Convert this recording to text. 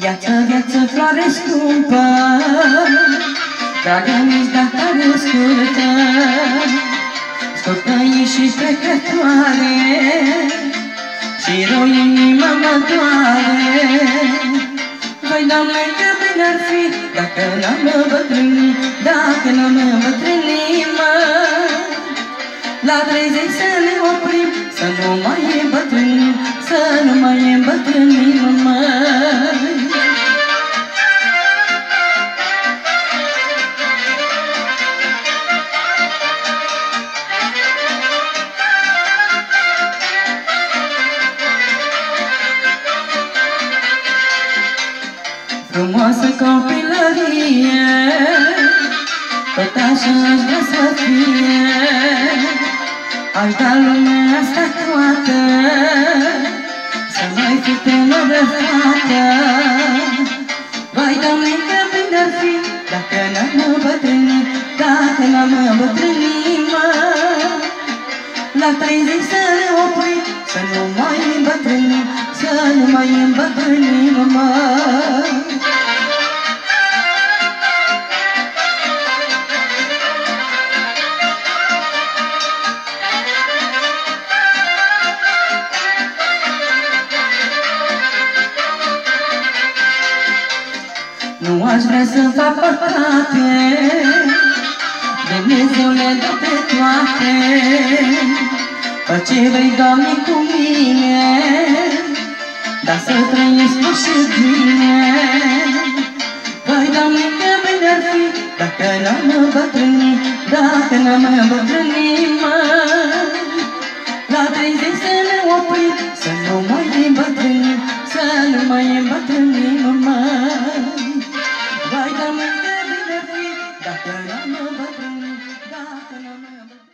Viață, viață, floare scumpă Dragă mici, dar tare scurtă Scurtă și trecătoare Și rău inima mă doare Voi, Doamne, că bine ar fi Dacă n-am bătrânit Dacă n-am bătrânit, mă. La treizeci să ne oprim Frumoasă copilărie Tot așa aș vrea să fie. Aș da lumea asta toată Să mai fi tânără fată. Vai, Doamne, că bine ar fi Dacă n-am bătrânit Dacă n-am bătrânit, mă. La 30 să ne oprim Să nu mai îmbătrânim Să nu mai îmbătrânim, mă Nu aș vrea să fac păcate Dumnezeu le dă pe toate. Fă ce vrei, Doamne, cu mine Dar să trăiesc tu și bine. Vai, Doamne, că bine ar fi Dacă n-am bătrânit Dacă n-am bătrânit, mă. La 30 să ne oprim Să nu mai îmbătrânim Să nu mai îmbătrânim, mă na na na na